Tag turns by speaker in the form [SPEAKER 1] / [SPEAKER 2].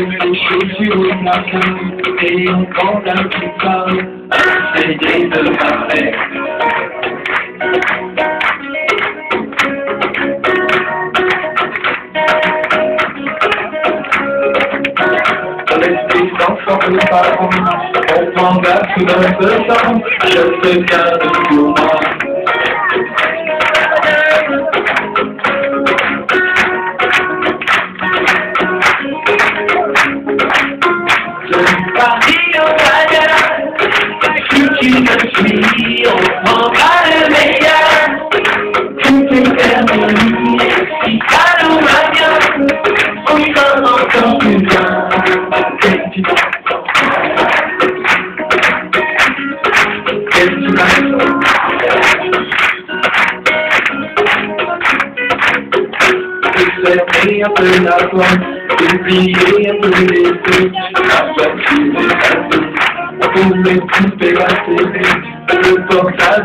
[SPEAKER 1] au matin et encore la plupart essayer de parler. Rester sans Setei a plena glória, enviei a plena luz, a sua vida Tulen inspirasyoni Utångsar